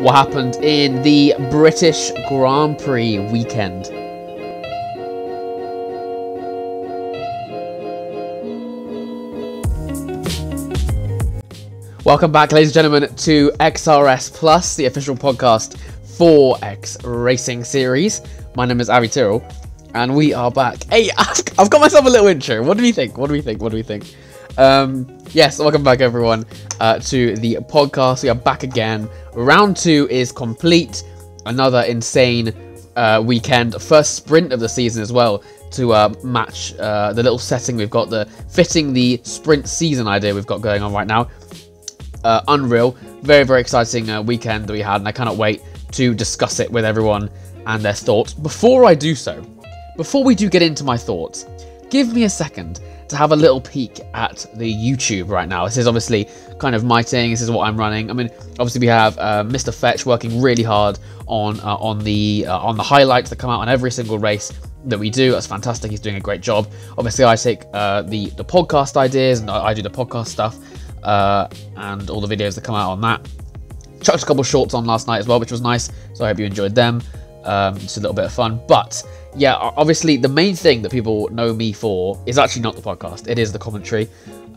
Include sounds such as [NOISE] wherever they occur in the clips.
what happened in the British Grand Prix weekend. Welcome back, ladies and gentlemen, to XRS Plus, the official podcast for X Racing Series. My name is Avi Tyrrell, and we are back. Hey, [LAUGHS] I've got myself a little intro. What do we think? What do we think? What do we think? Um, yes, welcome back, everyone, uh, to the podcast. We are back again. Round two is complete. Another insane uh, weekend. First sprint of the season as well to uh, match uh, the little setting we've got, the fitting the sprint season idea we've got going on right now uh, unreal. Very, very exciting uh, weekend that we had, and I cannot wait to discuss it with everyone and their thoughts. Before I do so, before we do get into my thoughts, give me a second to have a little peek at the YouTube right now. This is obviously kind of my thing. This is what I'm running. I mean, obviously we have uh, Mr. Fetch working really hard on uh, on the uh, on the highlights that come out on every single race that we do. That's fantastic. He's doing a great job. Obviously, I take uh, the the podcast ideas and I do the podcast stuff uh, and all the videos that come out on that. Chucked a couple shorts on last night as well, which was nice. So I hope you enjoyed them. Um, just a little bit of fun. But yeah, obviously the main thing that people know me for is actually not the podcast. It is the commentary.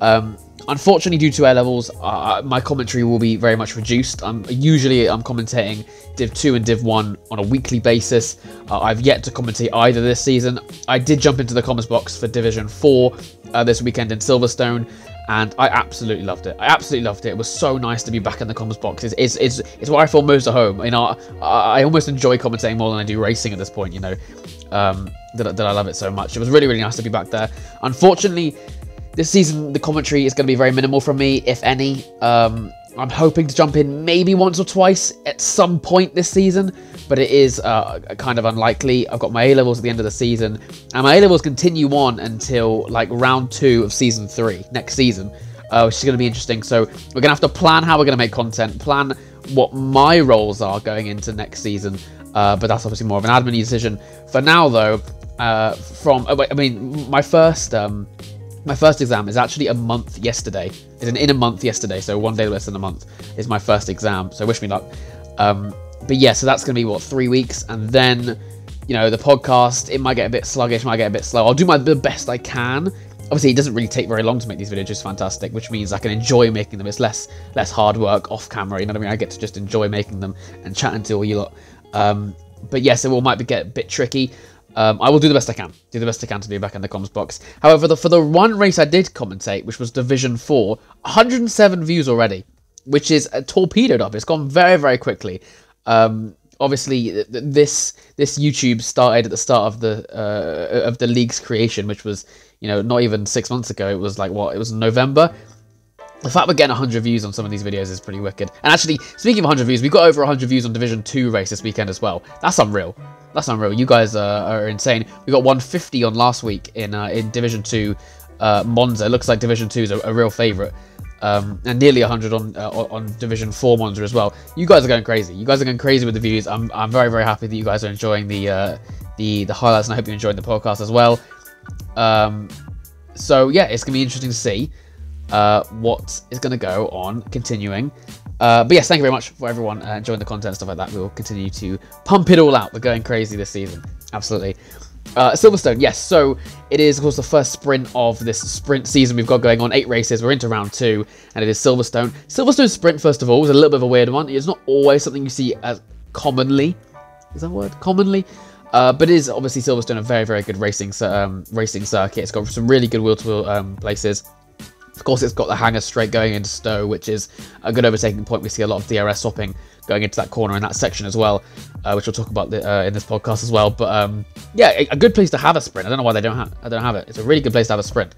Um, unfortunately, due to A levels, uh, my commentary will be very much reduced. I'm usually I'm commentating Div 2 and Div 1 on a weekly basis. Uh, I've yet to commentate either this season. I did jump into the comments box for Division 4 uh, this weekend in Silverstone and I absolutely loved it. I absolutely loved it. It was so nice to be back in the comments box. It's, it's, it's, it's where I feel most at home. You know, I, I almost enjoy commentating more than I do racing at this point, you know, um, that, that I love it so much. It was really, really nice to be back there. Unfortunately, this season, the commentary is going to be very minimal from me, if any. Um, I'm hoping to jump in maybe once or twice at some point this season, but it is uh, kind of unlikely. I've got my A levels at the end of the season, and my A levels continue on until like round two of season three next season, uh, which is going to be interesting. So we're going to have to plan how we're going to make content, plan what my roles are going into next season. Uh, but that's obviously more of an admin decision. For now, though, uh, from I mean, my first um, my first exam is actually a month yesterday. It's an in a month yesterday, so one day less than a month is my first exam. So wish me luck. Um, but yeah, so that's going to be what three weeks, and then you know the podcast. It might get a bit sluggish, might get a bit slow. I'll do my the best I can. Obviously, it doesn't really take very long to make these videos, fantastic, which means I can enjoy making them. It's less less hard work off camera. You know what I mean? I get to just enjoy making them and chatting to all you lot. Um, but yes, it will might be get a bit tricky. Um, I will do the best I can. Do the best I can to be back in the comms box. However, the, for the one race I did commentate, which was Division 4, 107 views already, which is torpedoed up. It's gone very, very quickly. Um, obviously, this this YouTube started at the start of the uh, of the league's creation, which was you know not even six months ago. It was like what? It was November. The fact we're getting 100 views on some of these videos is pretty wicked. And actually, speaking of 100 views, we got over 100 views on Division 2 race this weekend as well. That's unreal. That's unreal. You guys are insane. We got 150 on last week in uh, in Division 2 uh, Monza. It looks like Division 2 is a, a real favourite. Um, and nearly 100 on uh, on Division 4 Monza as well. You guys are going crazy. You guys are going crazy with the views. I'm, I'm very, very happy that you guys are enjoying the uh, the the highlights, and I hope you're enjoying the podcast as well. Um, so, yeah, it's going to be interesting to see uh, what is going to go on continuing uh, but yes, thank you very much for everyone uh, enjoying the content stuff like that. We will continue to pump it all out. We're going crazy this season. Absolutely. Uh, Silverstone, yes. So it is, of course, the first sprint of this sprint season we've got going on. Eight races. We're into round two, and it is Silverstone. Silverstone sprint, first of all, was a little bit of a weird one. It's not always something you see as commonly. Is that word? Commonly. Uh, but it is obviously Silverstone a very, very good racing um, racing circuit. It's got some really good wheel-to-wheel um, places. Of course, it's got the Hangar straight going into Stowe, which is a good overtaking point. We see a lot of DRS swapping going into that corner in that section as well, uh, which we'll talk about the, uh, in this podcast as well. But um, yeah, a, good place to have a sprint. I don't know why they don't have. I don't have it. It's a really good place to have a sprint.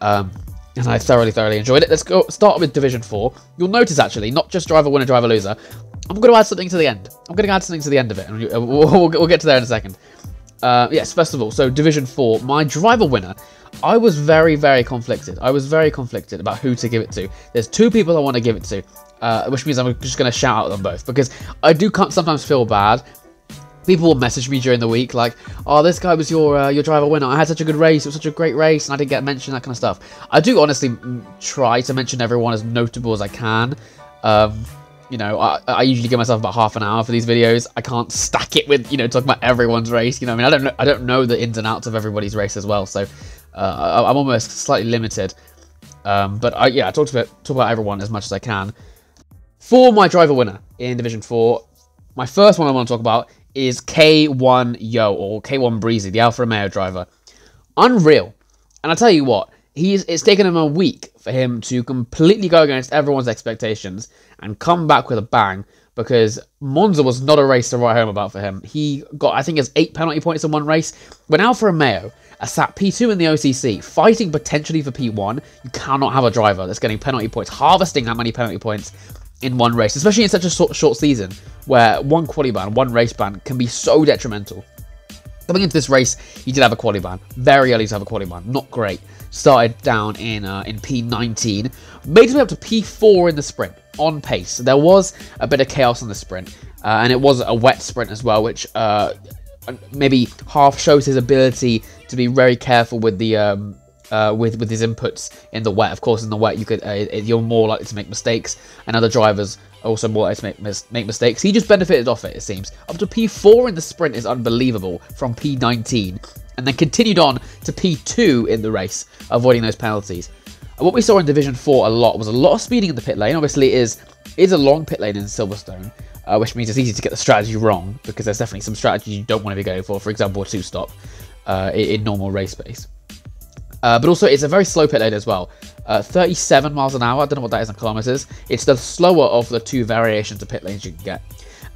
Um, and I thoroughly, thoroughly enjoyed it. Let's go start with Division 4. You'll notice, actually, not just driver winner, driver loser. I'm going to add something to the end. I'm going to add something to the end of it. And [LAUGHS] we'll, we'll, we'll get to there in a second. Uh, yes, first of all, so Division 4, my driver winner I was very, very conflicted. I was very conflicted about who to give it to. There's two people I want to give it to, uh, which means I'm just going to shout out them both because I do sometimes feel bad. People will message me during the week like, "Oh, this guy was your uh, your driver winner. I had such a good race. It was such a great race, and I didn't get mentioned. That kind of stuff." I do honestly try to mention everyone as notable as I can. Um, you know, I, I usually give myself about half an hour for these videos. I can't stack it with, you know, talking about everyone's race. You know, I mean, I don't know, I don't know the ins and outs of everybody's race as well, so uh, I'm almost slightly limited. Um, but I, yeah, I talk about talk about everyone as much as I can. For my driver winner in Division Four, my first one I want to talk about is K1 Yo or K1 Breezy, the Alfa Romeo driver. Unreal, and I tell you what, he's it's taken him a week for him to completely go against everyone's expectations and come back with a bang because Monza was not a race to write home about for him. He got, I think, his eight penalty points in one race. When Alfa Romeo are sat P2 in the OCC, fighting potentially for P1, you cannot have a driver that's getting penalty points, harvesting that many penalty points in one race, especially in such a short, short season where one quali ban, one race ban can be so detrimental. Coming into this race, he did have a quali ban. Very early to have a quali ban. Not great. Started down in uh, in P19. Made his way up to P4 in the sprint on pace. There was a bit of chaos in the sprint. Uh, and it was a wet sprint as well, which uh, maybe half shows his ability to be very careful with the um, uh, with with his inputs in the wet. Of course, in the wet, you could uh, you're more likely to make mistakes, and other drivers also more likely to make mis make mistakes. He just benefited off it. It seems up to P4 in the sprint is unbelievable from P19, and then continued on to P2 in the race, avoiding those penalties. And what we saw in Division 4 a lot was a lot of speeding in the pit lane. Obviously, it is is a long pit lane in Silverstone. Uh, which means it's easy to get the strategy wrong because there's definitely some strategies you don't want to be going for. For example, a two stop uh, in normal race pace. Uh, but also, it's a very slow pit lane as well. Uh, 37 miles an hour. I don't know what that is in kilometers. It's the slower of the two variations of pit lanes you can get.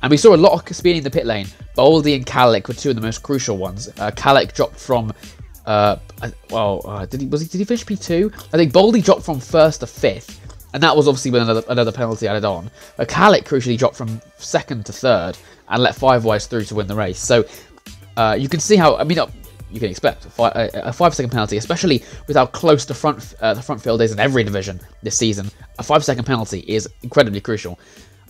And we saw a lot of speed in the pit lane. Boldy and Kalik were two of the most crucial ones. Uh, dropped from, uh, well, uh, did he was he did he finish P2? I think Boldy dropped from first to fifth, and that was obviously with another another penalty added on. But Kalik crucially dropped from second to third and let five wise through to win the race. So uh, you can see how I mean you can expect a five, a five second penalty, especially with how close the front uh, the front field is in every division this season. A five second penalty is incredibly crucial.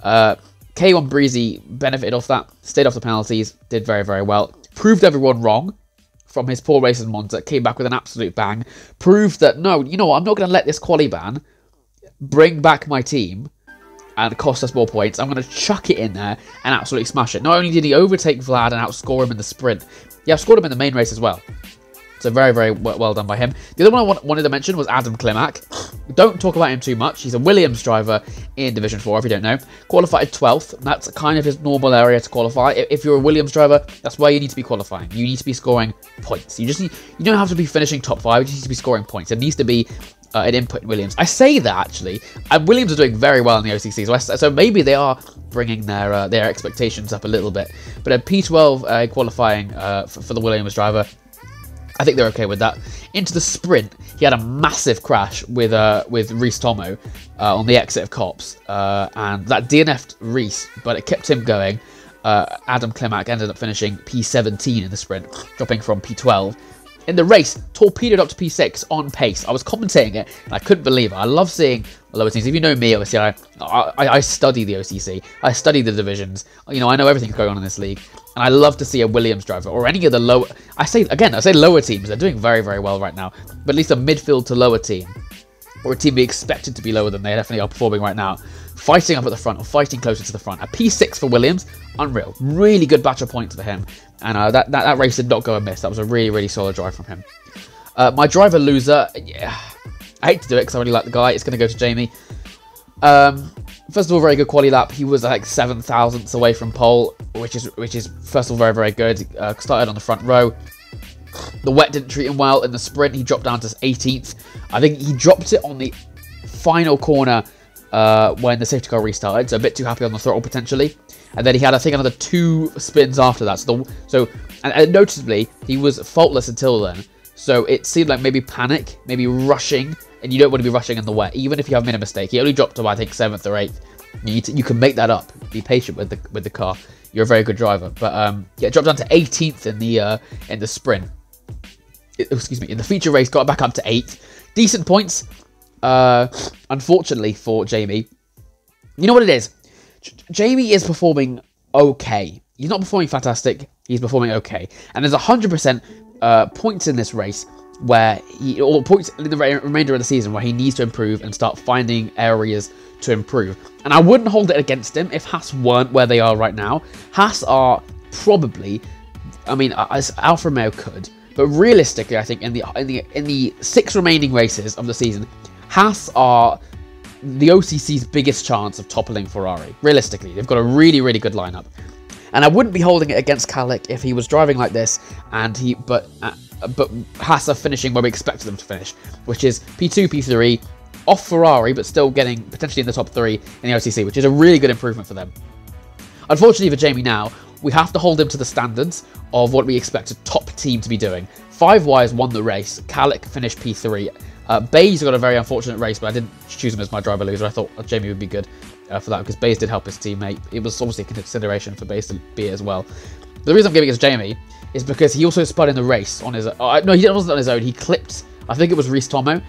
Uh, K1 Breezy benefited off that, stayed off the penalties, did very very well, proved everyone wrong from his poor race in Monza, came back with an absolute bang, proved that no, you know what, I'm not going to let this quali ban bring back my team and cost us more points. I'm going to chuck it in there and absolutely smash it. Not only did he overtake Vlad and outscore him in the sprint, yeah, I've scored him in the main race as well. So very, very well done by him. The other one I wanted to mention was Adam Klimak. Don't talk about him too much. He's a Williams driver in Division 4, if you don't know. Qualified 12th. That's kind of his normal area to qualify. If you're a Williams driver, that's where you need to be qualifying. You need to be scoring points. You just need, you don't have to be finishing top five. You just need to be scoring points. It needs to be uh, an input in Williams. I say that actually, and Williams are doing very well in the OCC, so, so maybe they are bringing their uh, their expectations up a little bit. But a P12 uh, qualifying uh, for, for, the Williams driver, I think they're okay with that. Into the sprint, he had a massive crash with uh, with Reese Tomo uh, on the exit of Copse, and that DNF'd Reese, but it kept him going. Adam Klimak ended up finishing P17 in the sprint, dropping from P12 in the race, torpedoed up to P6 on pace. I was commentating it, I couldn't believe it. I love seeing lower teams. If you know me, obviously, I, I, I study the OCC. I study the divisions. You know, I know everything's going on in this league. And I love to see a Williams driver or any of the lower... I say, again, I say lower teams. They're doing very, very well right now. But at least a midfield to lower team, or a team we expected to be lower than they definitely are performing right now, fighting up at the front or fighting closer to the front. A P6 for Williams, unreal. Really good batch of points for him. And uh, that, that, that race did not go amiss. That was a really, really solid drive from him. Uh, my driver loser, yeah, I hate to do it because I really like the guy. It's going to go to Jamie. Um, first of all, very good quality lap. He was like seven thousandths away from pole, which is which is first of all very very good. Uh, started on the front row. The wet didn't treat him well in the sprint. He dropped down to 18th. I think he dropped it on the final corner uh, when the safety car restarted, so a bit too happy on the throttle potentially. And then he had, I think, another two spins after that. So, the, so and, and noticeably, he was faultless until then. So it seemed like maybe panic, maybe rushing, and you don't want to be rushing in the wet, even if you have made a mistake. He only dropped to, I think, seventh or eighth. You, you can make that up. Be patient with the with the car. You're a very good driver. But um, yeah, dropped down to 18th in the uh, in the sprint. It, excuse me, in the feature race, got back up to eighth. Decent points. Uh, unfortunately for Jamie, you know what it is. J Jamie is performing okay. He's not performing fantastic. He's performing okay, and there's hundred percent uh, points in this race where he or points in the remainder of the season where he needs to improve and start finding areas to improve. And I wouldn't hold it against him if Haas weren't where they are right now. Haas are probably, I mean, as Alfa Romeo could, but realistically, I think in the in the in the six remaining races of the season, Haas are the OCC's biggest chance of toppling Ferrari. Realistically, they've got a really really good lineup, and I wouldn't be holding it against Kalik if he was driving like this and he but. Uh, but Haas are finishing where we expected them to finish, which is P2, P3, off Ferrari, but still getting potentially in the top three in the OCC, which is a really good improvement for them. Unfortunately for Jamie now, we have to hold him to the standards of what we expect a top team to be doing. Five Wires won the race, Kalik finished P3. Uh, Bays got a very unfortunate race, but I didn't choose him as my driver loser. I thought Jamie would be good uh, for that because Bays did help his teammate. It was obviously a consideration for Bays to be as well. But the reason I'm giving it to Jamie is because he also spun in the race on his own. Uh, no, he wasn't on his own. He clipped, I think it was Rhys Tomo, and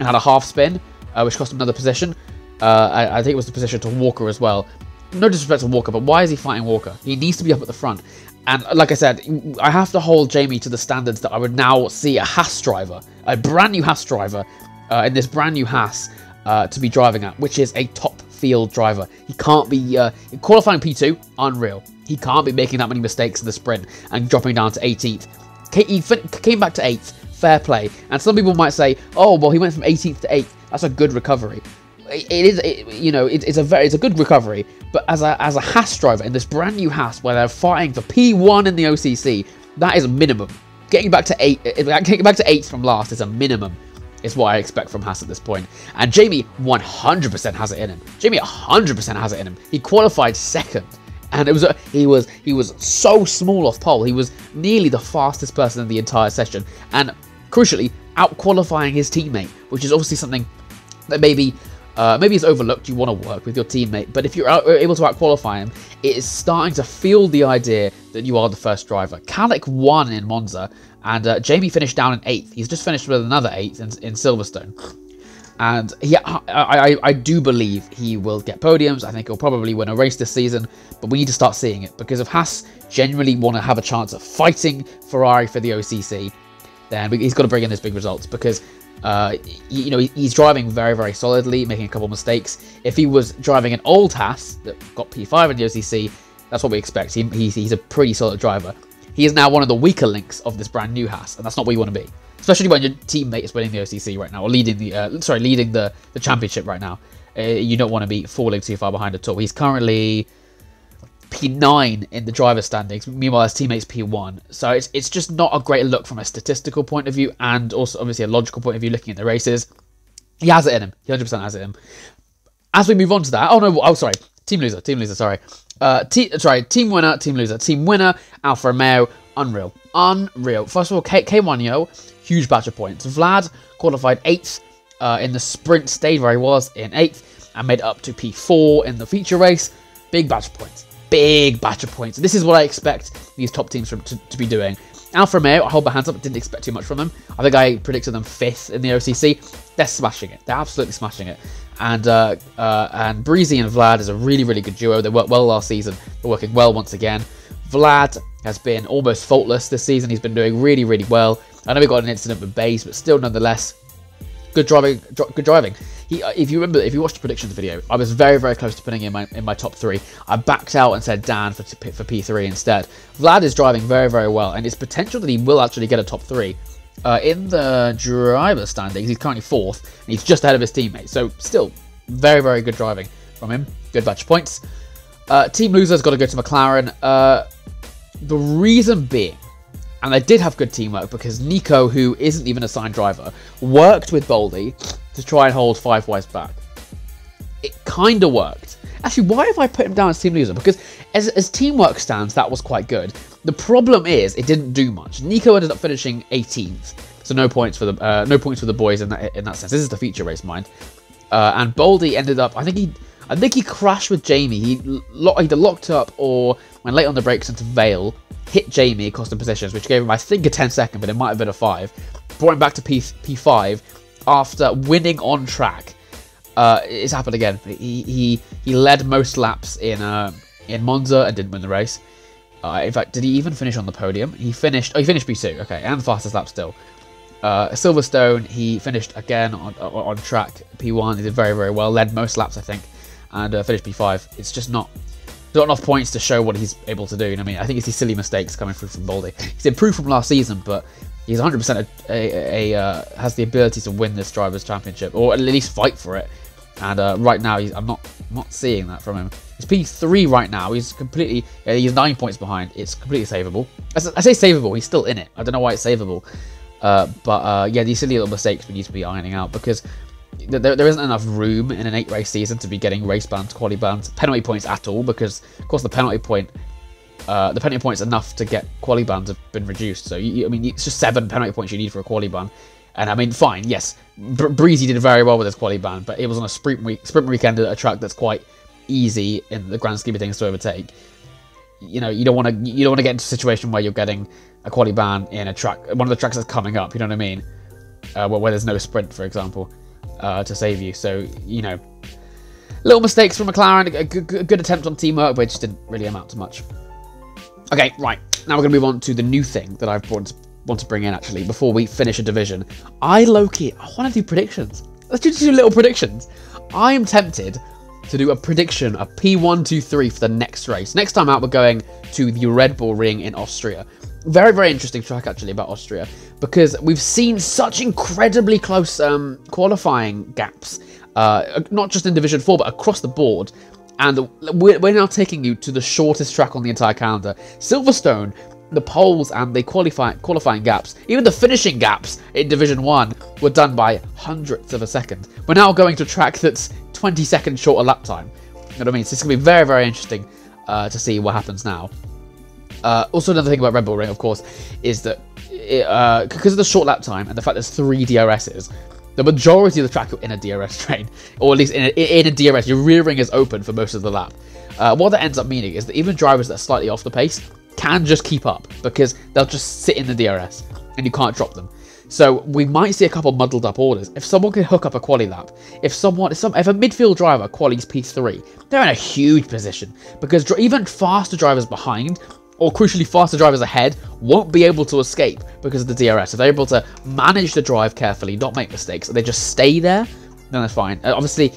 had a half spin, uh, which cost him another position. Uh, I, I, think it was the position to Walker as well. No disrespect to Walker, but why is he fighting Walker? He needs to be up at the front. And like I said, I have to hold Jamie to the standards that I would now see a Haas driver, a brand new Haas driver, uh, in this brand new Haas uh, to be driving at, which is a top field driver. He can't be uh, qualifying P2, unreal. He can't be making that many mistakes in the sprint and dropping down to 18th. He came back to 8th, fair play. And some people might say, oh, well, he went from 18th to 8th. That's a good recovery. It is, it, you know, it, it's a very, it's a good recovery. But as a as a Haas driver in this brand new Haas, where they're fighting for P1 in the OCC, that is a minimum. Getting back to eight, eh, eh, getting back to eighth from last is a minimum is what I expect from Haas at this point. And Jamie 100% has it in him. Jamie 100% has it in him. He qualified second. And it was a, he was he was so small off pole. He was nearly the fastest person in the entire session, and crucially out qualifying his teammate, which is obviously something that maybe uh, maybe he's overlooked. You want to work with your teammate, but if you're able to out qualify him, it is starting to feel the idea that you are the first driver. Kalik won in Monza, and uh, Jamie finished down in eighth. He's just finished with another eighth in, in Silverstone. And yeah, I, I, I, do believe he will get podiums. I think he'll probably win a race this season, but we need to start seeing it because if Haas genuinely want to have a chance of fighting Ferrari for the OCC, then he's got to bring in his big results because uh, you know he's driving very very solidly, making a couple mistakes. If he was driving an old Haas that got P5 in the OCC, that's what we expect. He, he's, he's a pretty solid driver. He is now one of the weaker links of this brand new Haas, and that's not what you want to be especially when your teammate is winning the OCC right now or leading the uh, sorry leading the the championship right now. Uh, you don't want to be falling too far behind at all. He's currently P9 in the driver standings. Meanwhile, his teammates P1. So it's it's just not a great look from a statistical point of view and also obviously a logical point of view looking at the races. He has it in him. He 100% has it in him. As we move on to that, oh no, oh sorry, team loser, team loser, sorry. Uh, sorry, team winner, team loser, team winner, Alfa Romeo, unreal, unreal. First of all, K- K1 Yo, huge batch of points. Vlad qualified 8th uh, in the sprint, stayed where he was in 8th, and made up to P4 in the feature race. Big batch of points. Big batch of points. This is what I expect these top teams from, to, to be doing. Alfa Romeo, I hold my hands up, didn't expect too much from them. I think I predicted them 5th in the OCC. They're smashing it. They're absolutely smashing it. And uh, uh, and Breezy and Vlad is a really, really good duo. They worked well last season. They're working well once again. Vlad has been almost faultless this season. He's been doing really, really well. I know we got an incident with Bays, but still, nonetheless, good driving. Good driving. He, uh, if you remember, if you watched the predictions video, I was very, very close to putting in my in my top three. I backed out and said Dan for for P3 instead. Vlad is driving very, very well, and it's potential that he will actually get a top three. Uh, in the driver standings, he's currently fourth, and he's just ahead of his teammate. So still, very, very good driving from him. Good batch of points. Uh, team loser's got to go to McLaren. Uh, the reason being and they did have good teamwork because Nico, who isn't even a signed driver, worked with Boldy to try and hold Five Wise back. It kind of worked. Actually, why have I put him down as team loser? Because as, as teamwork stands, that was quite good. The problem is it didn't do much. Nico ended up finishing 18th, so no points for the uh, no points for the boys in that in that sense. This is the feature race, mind. Uh, and Boldy ended up, I think he, I think he crashed with Jamie. He lo- either locked up or went late on the brakes into Vale hit Jamie, cost him positions, which gave him, I think, a 10 second, but it might have been a 5. Brought him back to P- P5 after winning on track. Uh, it's happened again. He, he he led most laps in uh, in Monza and didn't win the race. Uh, in fact, did he even finish on the podium? He finished. Oh, he finished P2. Okay, and the fastest lap still. Uh, Silverstone, he finished again on, on track P1. He did very very well. Led most laps, I think. and uh, finished P5. It's just not not enough points to show what he's able to do. You know I mean? I think it's these silly mistakes coming through from Baldy. He's improved from last season, but he's 100% a, a, a uh, has the ability to win this drivers' championship or at least fight for it. And uh, right now, I'm not not seeing that from him. He's P3 right now. He's completely he's nine points behind. It's completely savable. I, say savable. He's still in it. I don't know why it's savable. Uh, but uh, yeah, these silly little mistakes we need to be ironing out because there, there isn't enough room in an eight race season to be getting race bans, quality bans, penalty points at all because of course the penalty point uh, the penalty points enough to get quality bans have been reduced. So you, I mean it's just seven penalty points you need for a quality ban. And I mean, fine, yes, Breezy did very well with his quality ban, but it was on a sprint week, sprint weekend at a track that's quite easy in the grand scheme of things to overtake. You know, you don't want to you don't want to get into a situation where you're getting a quality ban in a track, one of the tracks that's coming up. You know what I mean? Uh, where, where there's no sprint, for example uh, to save you. So, you know, little mistakes from McLaren, a good, good attempt on teamwork, but just didn't really amount to much. Okay, right. Now we're going to move on to the new thing that I've brought, want to bring in, actually, before we finish a division. I, Loki, I want to do predictions. Let's just do little predictions. I am tempted to do a prediction of P123 for the next race. Next time out, we're going to the Red Bull Ring in Austria. Very, very interesting track, actually, about Austria because we've seen such incredibly close um, qualifying gaps, uh, not just in Division 4, but across the board. And we're, we're now taking you to the shortest track on the entire calendar. Silverstone, the poles and the qualify, qualifying gaps, even the finishing gaps in Division 1 were done by hundredths of a second. We're now going to a track that's 20 seconds shorter lap time. You know what I mean? So it's going to be very, very interesting uh, to see what happens now. Uh, also, another thing about Red Bull Ring, of course, is that uh, because of the short lap time and the fact there's three DRSs, the majority of the track you're in a DRS [LAUGHS] train, or at least in a, in a DRS, your rear ring is open for most of the lap. Uh, what that ends up meaning is that even drivers that are slightly off the pace can just keep up because they'll just sit in the DRS and you can't drop them. So we might see a couple muddled up orders. If someone can hook up a quali lap, if someone, if, some, if a midfield driver qualies P3, they're in a huge position because even faster drivers behind or crucially faster drivers ahead won't be able to escape because of the DRS. If they're able to manage the drive carefully, not make mistakes, they just stay there, then that's fine. Uh, obviously,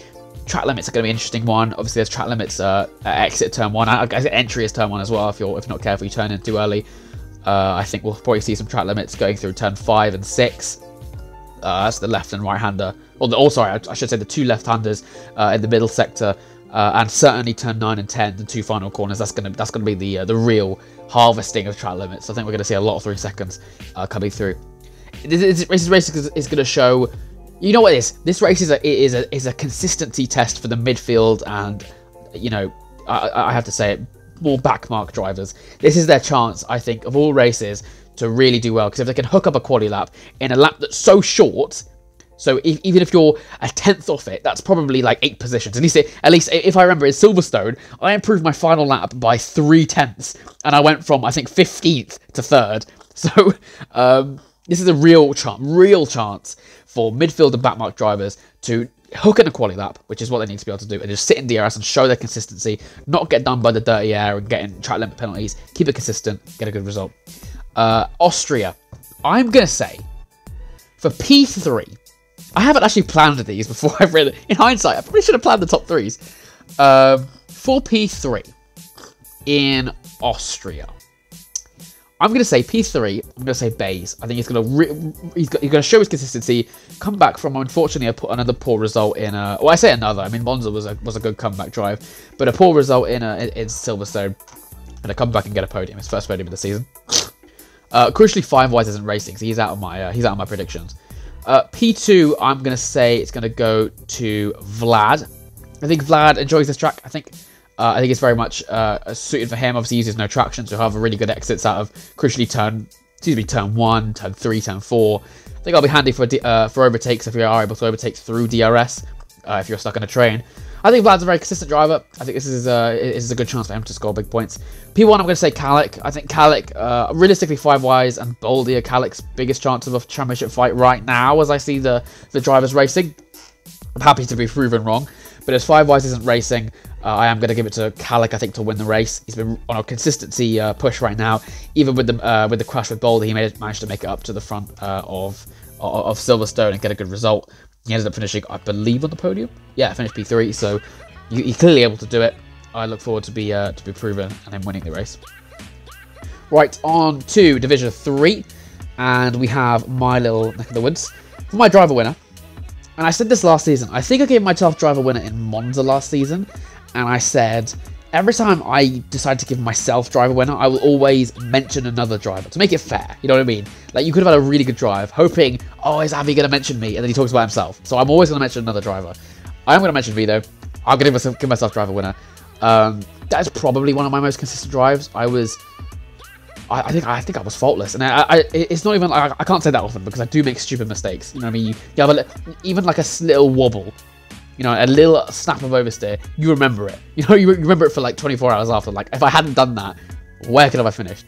track limits are going to be an interesting one. Obviously, there's track limits uh, exit turn one. I guess entry is turn one as well. If you're if not careful, you turn in too early. Uh, I think we'll probably see some track limits going through turn five and six. Uh, that's the left and right hander. Or the, oh, sorry, I, I should say the two left handers uh, in the middle sector uh, and certainly turn nine and ten, the two final corners. That's gonna that's gonna be the uh, the real harvesting of track limits. I think we're gonna see a lot of three seconds uh, coming through. This, this race is, is gonna show. You know what it is? This race is a is a is a consistency test for the midfield and you know I, I have to say it more backmark drivers. This is their chance, I think, of all races to really do well because if they can hook up a quali lap in a lap that's so short so if, even if you're a tenth off it, that's probably like eight positions. At least, it, at least if I remember, in Silverstone, I improved my final lap by three tenths, and I went from I think fifteenth to third. [LAUGHS] So um, this is a real chance, real chance for midfield and backmark drivers to hook in a quality lap, which is what they need to be able to do, and just sit in DRS and show their consistency, not get done by the dirty air and getting track limit penalties. Keep it consistent, get a good result. Uh, Austria, I'm gonna say for P3, I haven't actually planned these before [LAUGHS] I've read. In hindsight, I probably should have planned the top threes. Um, 4P3 in Austria. I'm going to say P3. I'm going to say Bays. I think he's going to he's, going to show his consistency. Come back from unfortunately put another poor result in a. Well, I say another. I mean Monza was a was a good comeback drive, but a poor result in a in Silverstone, and to come back and get a podium. His first podium of the season. Uh, crucially, five wise isn't racing, so he's out of my uh, he's out of my predictions. Uh, P2, I'm going to say it's going to go to Vlad. I think Vlad enjoys this track. I think uh, I think it's very much uh, suited for him. Obviously, he uses no traction, so he'll have a really good exits out of crucially turn, excuse me, turn one, turn three, turn four. I think I'll be handy for uh, for overtakes if you are able to overtake through DRS uh, if you're stuck on a train. I think Vlad's a very consistent driver. I think this is a, this is a good chance for him to score big points. P1, I'm going to say Kalik. I think Kalik, uh, realistically, five wise and Baldy are Kalik's biggest chance of a championship fight right now as I see the, the drivers racing. I'm happy to be proven wrong. But as five wise isn't racing, uh, I am going to give it to Kalik, I think, to win the race. He's been on a consistency uh, push right now. Even with the uh, with the crash with Baldy, he managed to make it up to the front uh, of of Silverstone and get a good result. He ended up finishing, I believe, on the podium. Yeah, finished P3. So you're clearly able to do it. I look forward to be uh, to be proven and then winning the race. Right, on to Division 3. And we have my little neck of the woods. For my driver winner, and I said this last season, I think I gave myself driver winner in Monza last season. And I said, every time I decide to give myself driver winner, I will always mention another driver to make it fair. You know what I mean? Like, you could have had a really good drive, hoping, oh, is Avi going to mention me? And then he talks about himself. So I'm always going to mention another driver. I am going to mention V, though. I'm going to give myself driver winner. Um, that's probably one of my most consistent drives. I was I, I, think I think I was faultless, and I, I it's not even like I can't say that often because I do make stupid mistakes. You know what I mean? You, you have a, even like a little wobble, you know, a little snap of oversteer. You remember it. [LAUGHS] You know, you remember it for like 24 hours after. Like if I hadn't done that, where could have I finished?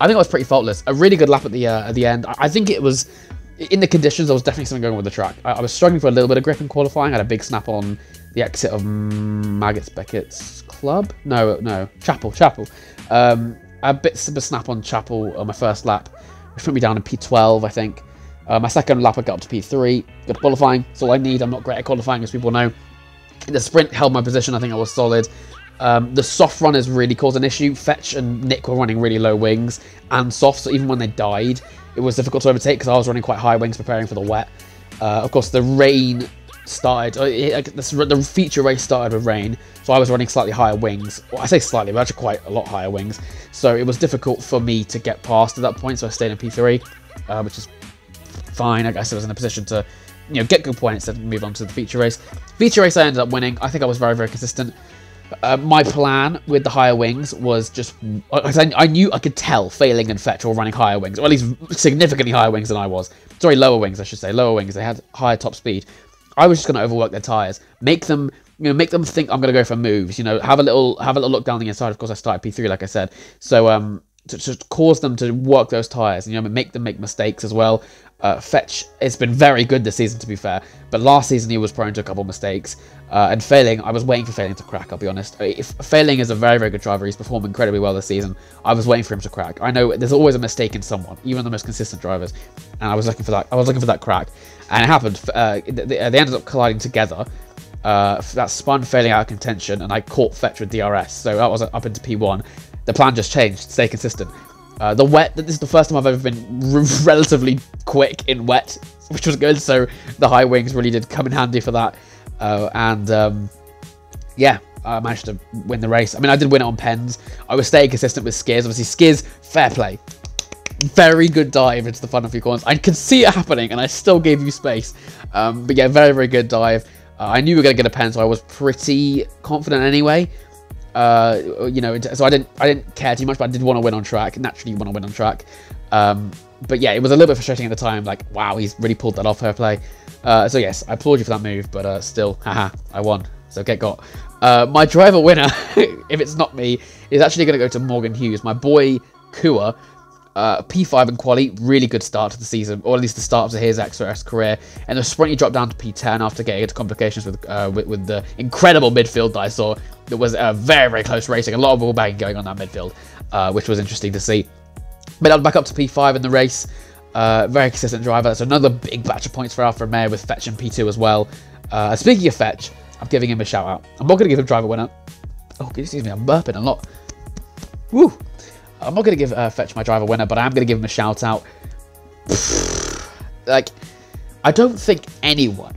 I think I was pretty faultless. A really good lap at the uh, at the end. I, I think it was in the conditions. There was definitely something going on with the track. I, I, was struggling for a little bit of grip in qualifying. I had a big snap on the exit of Maggotts Becketts club. No, no, Chapel, Chapel. Um, a bit of a snap on Chapel on my first lap, which put me down in P12, I think. Uh, my second lap, I got up to P3. Good qualifying. That's all I need. I'm not great at qualifying, as people know. The sprint, held my position. I think I was solid. Um, the soft runners really caused an issue. Fetch and Nick were running really low wings and soft, so even when they died, it was difficult to overtake because I was running quite high wings preparing for the wet. Uh, of course, the rain started, uh, the feature race started with rain, so I was running slightly higher wings. Well, I say slightly, but actually quite a lot higher wings. So it was difficult for me to get past at that point, so I stayed in P3, uh, which is fine. I guess I was in a position to you know, get good points and move on to the feature race. Feature race, I ended up winning. I think I was very, very consistent. Uh, my plan with the higher wings was just I, I, knew I could tell failing and fetch were running higher wings, or at least significantly higher wings than I was. Sorry, lower wings, I should say, lower wings. They had higher top speed. I was just going to overwork their tires, make them, you know, make them think I'm going to go for moves. You know, have a little, have a little look down the inside. Of course, I started P3, like I said. So, um, to, to cause them to work those tires, and you know, make them make mistakes as well. Uh, Fetch has been very good this season, to be fair, but last season he was prone to a couple mistakes. Uh, and failing, I was waiting for failing to crack. I'll be honest. If failing is a very, very good driver, he's performed incredibly well this season. I was waiting for him to crack. I know there's always a mistake in someone, even the most consistent drivers, and I was looking for that. I was looking for that crack, and it happened. Uh, they, they, ended up colliding together. Uh, that spun failing out of contention, and I caught Fetch with DRS, so that was up into P1. The plan just changed. Stay consistent. Uh, the wet, this is the first time I've ever been [LAUGHS] relatively quick in wet, which was good, so the high wings really did come in handy for that. Uh, and um, yeah, I managed to win the race. I mean, I did win it on pens. I was staying consistent with Skiz. Obviously, Skiz, fair play. Very good dive into the final few corners. I could see it happening, and I still gave you space. Um, but yeah, very, very good dive. Uh, I knew we were going to get a pen, so I was pretty confident anyway. Uh, you know, so I didn't I didn't care too much, but I did want to win on track. Naturally, want to win on track. Um, but yeah, it was a little bit frustrating at the time. Like, wow, he's really pulled that off. Fair play. Uh, so yes, I applaud you for that move, but uh, still, haha, I won. So get got. Uh, my driver winner, [LAUGHS] if it's not me, is actually going to go to Morgan Hughes, my boy Kua. Uh, P5 in quali, really good start to the season, or at least the start of his XRS career. And the sprint he dropped down to P10 after getting into complications with, uh, with, with the incredible midfield that I saw. It was a very very close racing, a lot of ball bagging going on that midfield, uh, which was interesting to see. But I'm back up to P5 in the race. Uh, very consistent driver. That's another big batch of points for Alfa Romeo with Fetch and P2 as well. Uh, speaking of Fetch, I'm giving him a shout out. I'm not going to give him driver winner. Oh, excuse me, I'm burping a lot. Woo! I'm not going to give uh, Fetch my driver winner, but I am going to give him a shout out. [SIGHS] like, I don't think anyone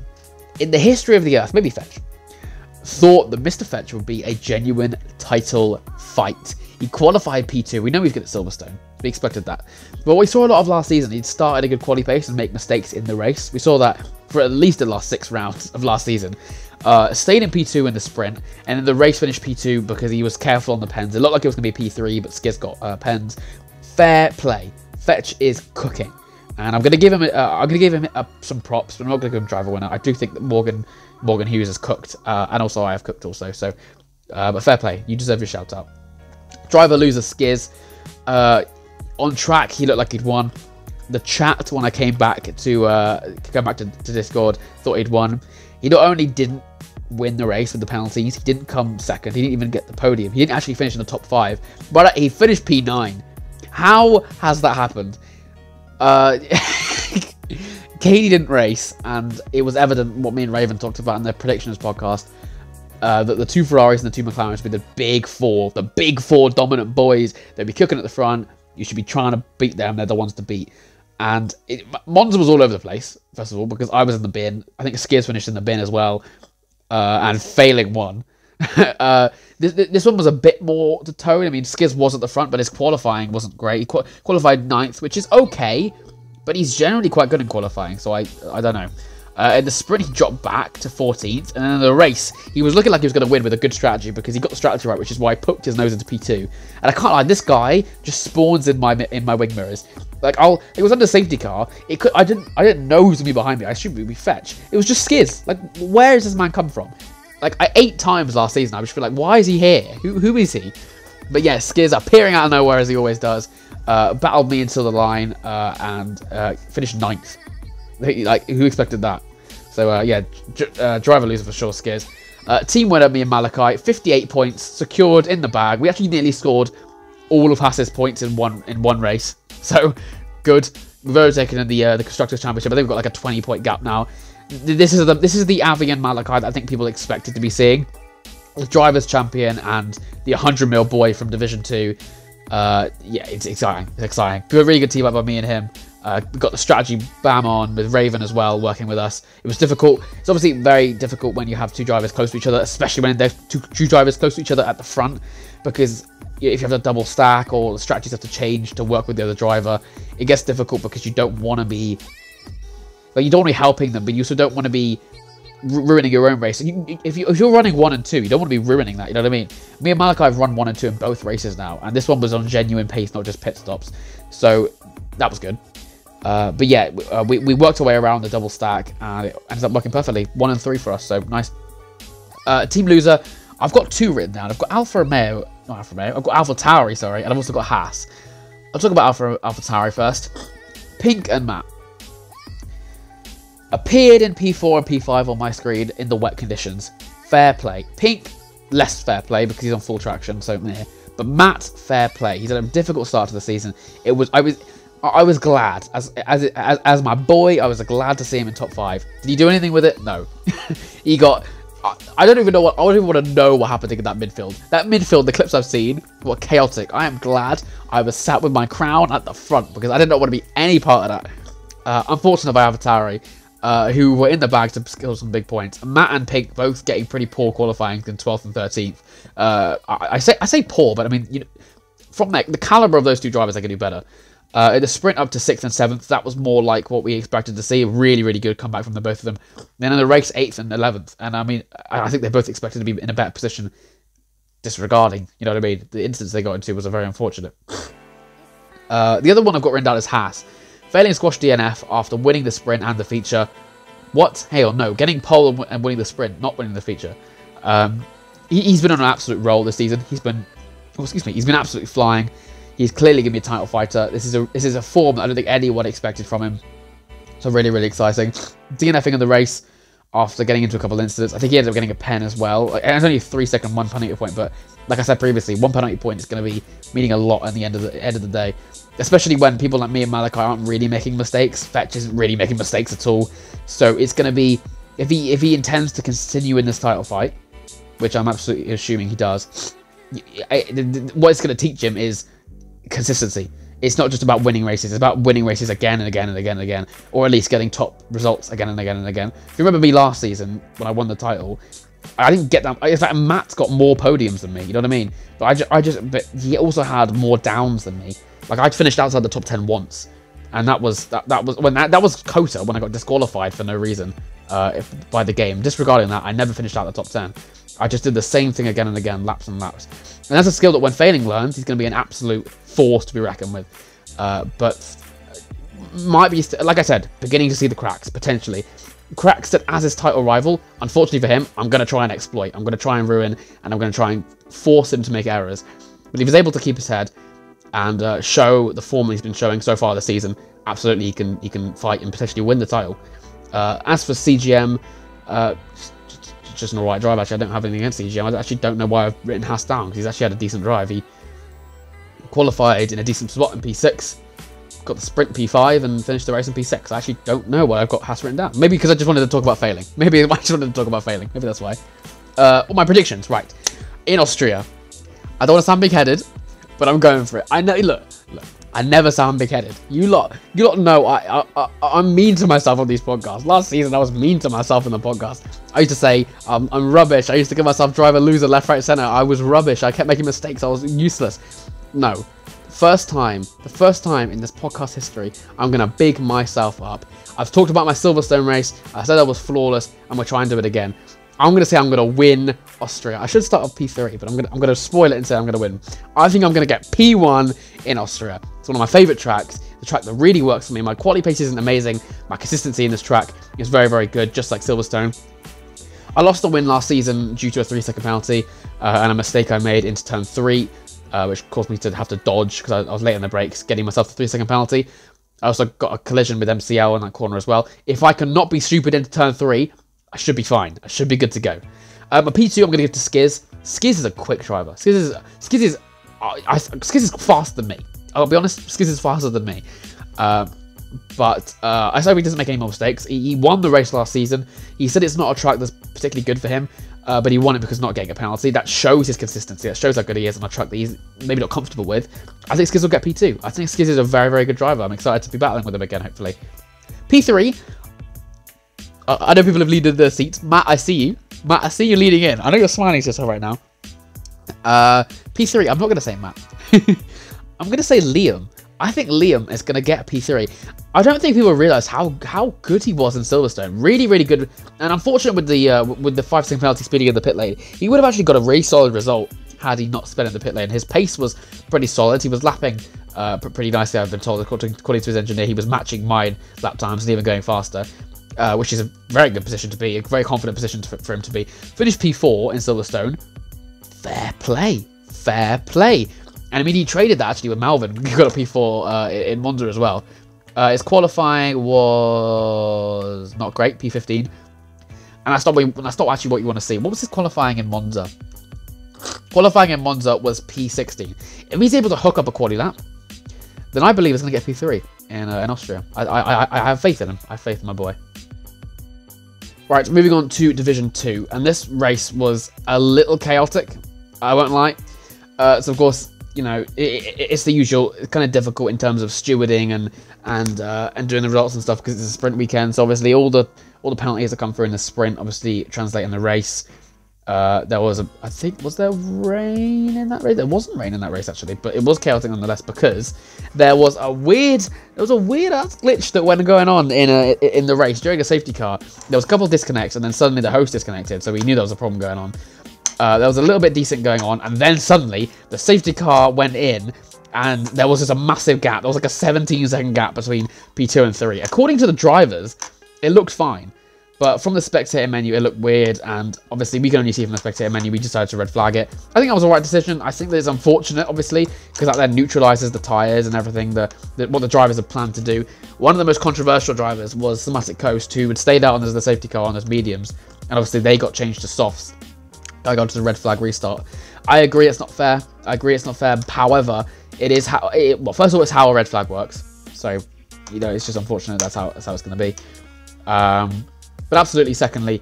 in the history of the Earth, maybe Fetch, thought that Mr. Fetch would be a genuine title fight. He qualified P2. We know he's good at Silverstone. We expected that. But we saw a lot of last season. He'd start at a good quality pace and make mistakes in the race. We saw that for at least the last six rounds of last season. Uh, stayed in P2 in the sprint, and then the race finished P2 because he was careful on the pens. It looked like it was going to be P3, but Skiz got uh, pens. Fair play. Fetch is cooking, and I'm going to give him. Uh, I'm going to give him uh, some props, but I'm not going to give him driver winner. I do think that Morgan Morgan Hughes has cooked, uh, and also I have cooked also. So, uh, but fair play. You deserve your shout out. Driver loser Skiz. on track, he looked like he'd won. The chat when I came back to uh, come back to, to Discord thought he'd won. He not only didn't win the race with the penalties, he didn't come second, he didn't even get the podium. He didn't actually finish in the top five, but he finished P9. How has that happened? Uh, [LAUGHS] Katie didn't race, and it was evident what me and Raven talked about in the predictions podcast. uh, that the two Ferraris and the two McLarens would be the big four, the big four dominant boys. They'd be cooking at the front. You should be trying to beat them. They're the ones to beat. And it, Monza was all over the place, first of all, because I was in the bin. I think Skiz finished in the bin as well, uh, and failing one. [LAUGHS] uh, this, this one was a bit more to tone. I mean, Skiz was at the front, but his qualifying wasn't great. He qu qualified ninth, which is okay, but he's generally quite good in qualifying, so I I don't know. Uh, in the sprint, he dropped back to 14th, and then in the race, he was looking like he was going to win with a good strategy because he got the strategy right, which is why he poked his nose into P2. And I can't lie, this guy just spawns in my in my wing mirrors. Like I'll, it was under safety car. It could, I didn't, I didn't know he was gonna be behind me. I assumed it would be fetch. It was just Skiz. Like, where does this man come from? Like, I eight times last season, I was just like, why is he here? Who, who is he? But yeah, Skiz appearing out of nowhere as he always does. Uh, battled me until the line uh, and uh, finished ninth. Like, who expected that? So uh, yeah, uh, driver loser for sure, Skiz. Uh, team winner, me and Malachi, 58 points secured in the bag. We actually nearly scored all of Haas's points in one in one race. [LAUGHS] So good. We've overtaken in the uh, the constructors championship. Think we've got like a 20 point gap now. This is the this is the Avi and Malachi that I think people expected to be seeing. The drivers champion and the 100 mil boy from Division Two. Uh, yeah, it's exciting. It's exciting. A really good team up by me and him. Uh, got the strategy bam on with Raven as well, working with us. It was difficult. It's obviously very difficult when you have two drivers close to each other, especially when there's two, two drivers close to each other at the front, because if you have a double stack or the strategies have to change to work with the other driver, it gets difficult because you don't want to be, like you don't want to be helping them, but you also don't want to be ruining your own race. You, if, you, if you're running one and two, you don't want to be ruining that. You know what I mean? Me and Malachi have run one and two in both races now, and this one was on genuine pace, not just pit stops. So that was good. Uh, but yeah, uh, we, we worked our way around the double stack and it ended up working perfectly. One and three for us, so nice. Uh, team loser, I've got two written down. I've got Alfa Romeo, not Alfa Romeo, I've got Alpha Tauri, sorry, and I've also got Haas. I'll talk about Alpha, Alpha Tauri first. Pink and Matt. Appeared in P4 and P5 on my screen in the wet conditions. Fair play. Pink, less fair play because he's on full traction, so meh. But Matt, fair play. He's had a difficult start to the season. It was, I was, I was glad as as as, as my boy. I was glad to see him in top five. Did he do anything with it? No. [LAUGHS] he got. I don't even know what I don't even want to know what happened in that midfield. That midfield, the clips I've seen were chaotic. I am glad I was sat with my crown at the front because I did not want to be any part of that. Uh, unfortunate by Alpha Tauri, uh, who were in the bag to score some big points. Matt and Pink both getting pretty poor qualifying in 12th and 13th. Uh, I, I, say I say poor, but I mean you know, from the, the caliber of those two drivers, they can do better. Uh, in the sprint up to 6th and 7th, that was more like what we expected to see. A really, really good comeback from the both of them. Then in the race, 8th and 11th. And I mean, I think they both expected to be in a better position, disregarding, you know what I mean? The instance they got into was a very unfortunate. Uh, the other one I've got written down is Haas. Failing squash DNF after winning the sprint and the feature. What? Or no, getting pole and winning the sprint, not winning the feature. Um, he, has been on an absolute roll this season. He's been, oh, excuse me, he's been absolutely flying. He's clearly going to be a title fighter. This is a this is a form that I don't think anyone expected from him. So really, really exciting. DNFing in the race after getting into a couple of incidents. I think he ended up getting a pen as well. And it's only a three second one penalty point, but like I said previously, one penalty point is going to be meaning a lot at the end of the end of the day. Especially when people like me and Malachi aren't really making mistakes. Fetch isn't really making mistakes at all. So it's going to be if he if he intends to continue in this title fight, which I'm absolutely assuming he does. What it's going to teach him is consistency. It's not just about winning races, it's about winning races again and again and again and again, or at least getting top results again and again and again. If you remember me last season when I won the title, I didn't get that. In fact, Matt's got more podiums than me. You know what I mean? But I just, I just, but he also had more downs than me. Like I'd finished outside the top ten once, and that was that, that was when that, that was COTA when I got disqualified for no reason uh, if, by the game. Disregarding that, I never finished out the top ten. I just did the same thing again and again, laps and laps. And that's a skill that when failing learns, he's going to be an absolute force to be reckoned with. Uh, but might be, like I said, beginning to see the cracks, potentially. Cracks that as his title rival, unfortunately for him, I'm going to try and exploit. I'm going to try and ruin, and I'm going to try and force him to make errors. But if he's able to keep his head and uh, show the form he's been showing so far this season, absolutely he can he can fight and potentially win the title. Uh, as for CGM, uh, just an alright drive. Actually, I don't have anything against CGM. I actually don't know why I've written Haas down because he's actually had a decent drive. He qualified in a decent spot in P6, got the sprint P5, and finished the race in P6. I actually don't know why I've got Haas written down. Maybe because I just wanted to talk about failing. [LAUGHS] Maybe I just wanted to talk about failing. Maybe that's why. Uh, all my predictions, right. In Austria. I don't want to sound big-headed, but I'm going for it. I know, look, look, I never sound big-headed. You lot, you lot know I, I, I, am mean to myself on these podcasts. Last season, I was mean to myself in the podcast. I used to say, um, I'm rubbish. I used to give myself driver, loser, left, right, center. I was rubbish. I kept making mistakes. I was useless. No. First time, the first time in this podcast history, I'm to big myself up. I've talked about my Silverstone race. I said I was flawless, and we're trying to do it again. I'm going to say I'm going to win Austria. I should start off P3, but I'm going to, I'm going to spoil it and say I'm going to win. I think I'm going to get P1 in Austria. It's one of my favourite tracks. The track that really works for me. My quality pace isn't amazing. My consistency in this track is very, very good, just like Silverstone. I lost the win last season due to a three second penalty uh, and a mistake I made into turn three, uh, which caused me to have to dodge because I, I, was late on the brakes, getting myself the three second penalty. I also got a collision with MCL in that corner as well. If I cannot be stupid into turn three, I should be fine. I should be good to go. Um, a P2 I'm going to give to Skiz. Skiz is a quick driver. Skiz is, Skiz is, I, I, Skiz is faster than me. I'll be honest, Skiz is faster than me. Uh, but uh, I hope he doesn't make any more mistakes. He, he, won the race last season. He said it's not a track that's particularly good for him, uh, but he won it because not getting a penalty. That shows his consistency. That shows how good he is on a track that he's maybe not comfortable with. I think Skiz will get P2. I think Skiz is a very, very good driver. I'm excited to be battling with him again, hopefully. P3, I know people have leaded their seats. Matt, I see you. Matt, I see you leading in. I know you're smiling to yourself right now. Uh, P3, I'm not going to say Matt. [LAUGHS] I'm going to say Liam. I think Liam is going to get P3. I don't think people realize how how good he was in Silverstone. Really, really good. And unfortunate with the uh, with the five second penalty speeding in the pit lane, he would have actually got a really solid result had he not spent in the pit lane. His pace was pretty solid. He was lapping uh, pretty nicely. I've been told, according, according to his engineer, he was matching mine lap times and even going faster uh, which is a very good position to be, a very confident position to, for him to be. Finished P4 in Silverstone. Fair play. Fair play. And I mean, he traded that actually with Malvin. [LAUGHS] He got a P4 uh, in Monza as well. Uh, his qualifying was not great, P15. And that's not, what, that's not actually what you want to see. What was his qualifying in Monza? Qualifying in Monza was P16. If he's able to hook up a quality lap, then I believe he's going to get P3 in, uh, in Austria. I, I, I, have faith in him. I have faith in my boy. Right, moving on to Division 2. And this race was a little chaotic, I won't lie. Uh, so, of course, you know, it, it, it's the usual, it's kind of difficult in terms of stewarding and and uh, and doing the results and stuff because it's a sprint weekend. So, obviously, all the all the penalties that come through in the sprint obviously translate in the race. Uh, there was a, I think, was there rain in that race? There wasn't rain in that race actually, but it was chaotic nonetheless because there was a weird, there was a weird ass glitch that went going on in a, in the race during a safety car. There was a couple of disconnects, and then suddenly the host disconnected, so we knew there was a problem going on. Uh, there was a little bit decent going on, and then suddenly the safety car went in, and there was just a massive gap. There was like a 17 second gap between P2 and 3. According to the drivers, it looked fine. But from the spectator menu, it looked weird, and obviously we can only see from the spectator menu, we decided to red flag it. I think that was the right decision. I think that it's unfortunate, obviously, because that then neutralizes the tyres and everything, the, the, what the drivers have planned to do. One of the most controversial drivers was Thematic Coast, who had stayed out on the safety car on those mediums, and obviously they got changed to softs. I got to the red flag restart. I agree it's not fair. I agree it's not fair. However, it is how, it, well, first of all, it's how a red flag works. So, you know, it's just unfortunate that's how, that's how it's going to be. Um, but absolutely, secondly,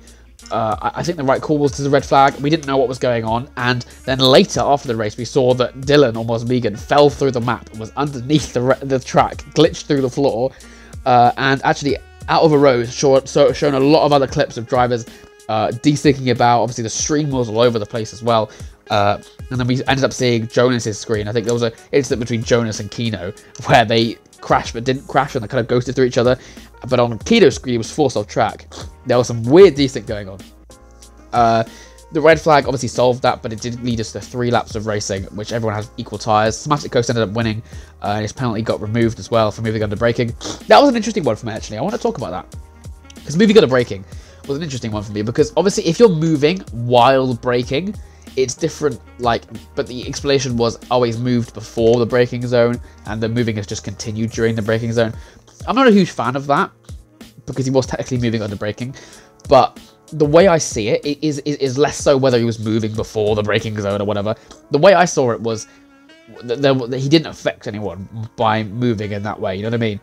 uh, I think the right call was to the red flag. We didn't know what was going on, and then later after the race, we saw that Dylan, almost Megan, fell through the map, was underneath the the track, glitched through the floor, uh, and actually out of a row, show, so shown a lot of other clips of drivers uh, desyncing about. Obviously, the stream was all over the place as well. Uh, and then we ended up seeing Jonas's screen. I think there was an incident between Jonas and Kino [LAUGHS] where they crashed but didn't crash and they kind of ghosted through each other. But on Kino's screen, was forced off track. There was some weird desync going on. Uh, the red flag obviously solved that, but it did lead us to three laps of racing, which everyone has equal tyres. Thematic Coast ended up winning, uh, and his penalty got removed as well for moving under braking. That was an interesting one for me, actually. I want to talk about that. Because moving under braking was an interesting one for me, because obviously if you're moving while braking, it's different, like, but the explanation was always moved before the braking zone, and the moving has just continued during the braking zone. I'm not a huge fan of that, because he was technically moving under braking, but the way I see it is, is, is less so whether he was moving before the braking zone or whatever. The way I saw it was that, that he didn't affect anyone by moving in that way, you know what I mean?